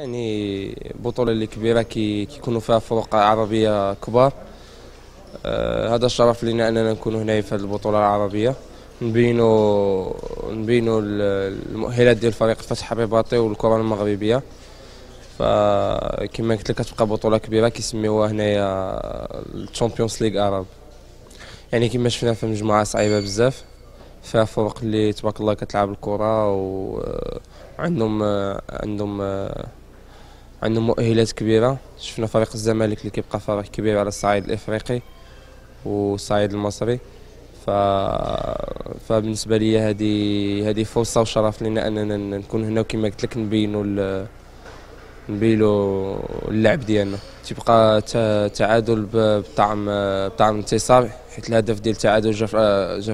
يعني بطولة اللي كبيرة كي كيكونوا فيها فروق عربية كبار. آه هذا الشرف لنا أننا نكون هنا في البطولة العربية. نبينوا نبينوا ال- المؤهلات ديال فريق فتح الرباطي والكرة المغربية. فكما قلت لك كتبقى بطولة كبيرة كيسميوها هنايا ال Champions League عرب يعني كما شفنا في مجموعة صعيبة بزاف فيها فرق اللي تبارك الله كتلعب الكرة و وعندهم عندهم عندهم مؤهلات كبيرة. شفنا فريق الزمالك اللي كيبقى فريق كبير على الصعيد الإفريقي والصعيد المصري. ف... فبالنسبة لي هذه هذه فرصة وشرف لنا أننا نكون هنا وكما قلت لك نبينوا ال... نبينوا اللعب ديالنا. تيبقى تعادل بطعم بطعم انتصار حيت الهدف ديال التعادل جا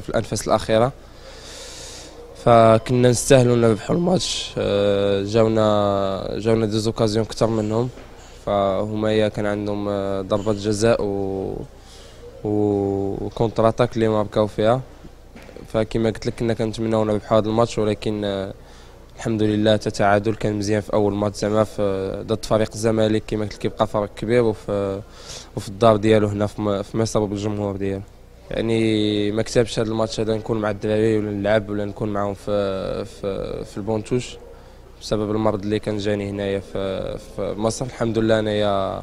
في الأنفاس الأخيرة. فكنا نستاهلوا نربحوا الماتش. آه، جاونا جاونا des occasions كثر منهم. فهما كان عندهم آه، ضربة جزاء و و contre-attaque اللي ماركاو فيها. فكما قلت لك كنا كنتمناو نربحوا هذا الماتش ولكن آه، الحمد لله التعادل كان مزيان في أول ماتش زعما ضد فريق الزمالك. كما قلت كيبقى فريق كبير وفي وفي الدار ديالو هنا في مصر وبالجمهور ديالو. يعني ما كتبش هذا الماتش هذا نكون مع الدراري ولا نلعب ولا نكون معاهم في في في البونتوش بسبب المرض اللي كان جاني هنايا في في مصر. الحمد لله أنايا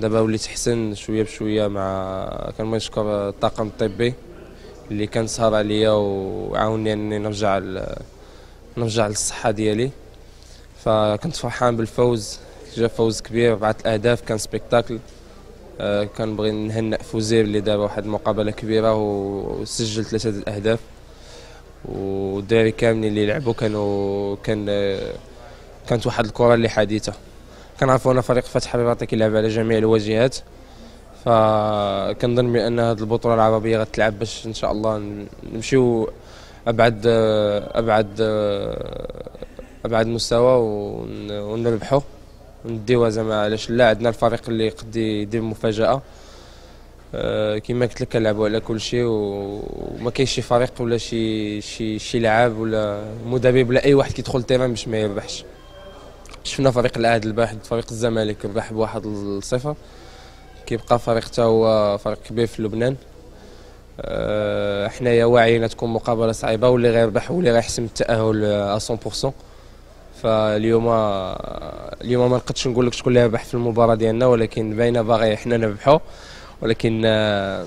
دابا وليت احسن شوية بشوية مع كنبغي نشكر الطاقم الطبي اللي كان سهر عليا وعاوني أني نرجع نرجع للصحة ديالي. فكنت فرحان بالفوز جا فوز كبير بعت الأهداف كان سبيكتاكل. كنبغي نهنئ فوزير اللي دار واحد المقابلة كبيرة وسجل ثلاثة الأهداف. والدراري كاملين اللي لعبوا كانوا كان آه، كانت واحد الكرة اللي حديثة. كنعرفوا أن فريق فتح الرباطي كيلعب على جميع الواجهات فكنظن بأن هذه البطولة العربية غتلعب باش إن شاء الله نمشيو أبعد آه، أبعد آه، أبعد مستوى ون- ونربحوا ونديوها زعما علاش لا عندنا الفريق اللي قد يدير مفاجأة. آه، كما قلت لك كنلعبوا على كل شيء وما كاينش شي فريق ولا شي شي شي لاعب ولا مدرب ولا أي واحد كيدخل التيران باش ما يربحش. شفنا فريق العهد الباحث فريق الزمالك ربح بواحد الصفر. كيبقى فريق حتى هو فريق كبير في لبنان. آه، حنايا واعيين تكون مقابلة صعيبة واللي غيربح واللي غيحسم التأهل آه، 100% فاليوم اليوم ما نقدش نقول لك شكون اللي ربح في المباراة ديالنا ولكن باينة باغي حنا نربحوا ولكن آه،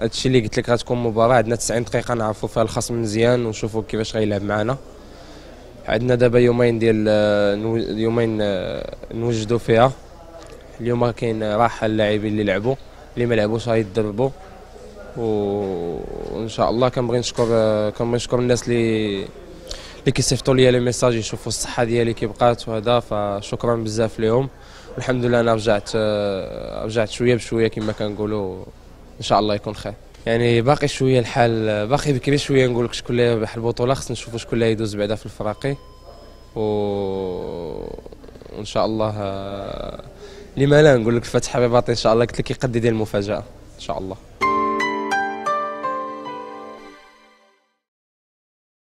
هادشي اللي قلت لك غتكون مباراة. عندنا 90 دقيقة نعرفوا فيها الخصم مزيان ونشوفوا كيفاش غيلعب معنا. عندنا دابا يومين ديال آه، يومين آه، نوجدوا فيها. اليوم كاين راحة اللاعبين اللي لعبوا اللي ما لعبوش غيتدربوا وإن شاء الله كنبغي نشكر كنبغي نشكر الناس اللي اللي كيصيفطوا لي لي ميساج يشوفوا الصحة ديالي كي بقات وهذا فشكرا بزاف لهم والحمد لله أنا رجعت آه، رجعت شوية بشوية كما كنقولوا. إن شاء الله يكون خير. يعني باقي شوية الحال باقي بكري شوية نقول لك شكون اللي يربح البطولة خصنا نشوفوا شكون اللي يدوز بعدا في الفراقي و وان شاء الله آه، لما لا نقول لك فتح الرباطي إن شاء الله قلت لك يقد يدير المفاجأة. إن شاء الله.